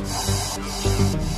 Música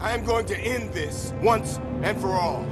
I am going to end this once and for all.